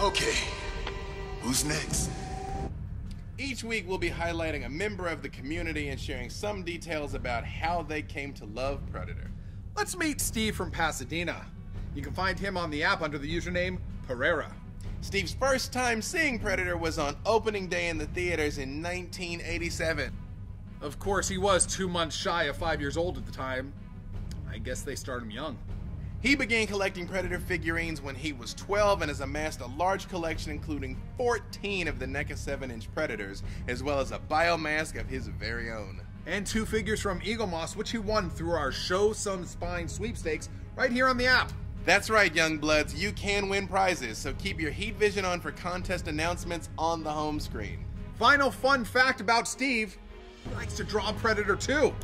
Okay, who's next? Each week, we'll be highlighting a member of the community and sharing some details about how they came to love Predator. Let's meet Steve from Pasadena. You can find him on the app under the username Pereira. Steve's first time seeing Predator was on opening day in the theaters in 1987. Of course, he was two months shy of five years old at the time. I guess they start him young. He began collecting Predator figurines when he was 12 and has amassed a large collection including 14 of the NECA 7 inch Predators, as well as a biomask of his very own. And two figures from Eaglemoss, which he won through our Show Some Spine sweepstakes right here on the app. That's right, young bloods, you can win prizes, so keep your heat vision on for contest announcements on the home screen. Final fun fact about Steve he likes to draw Predator too.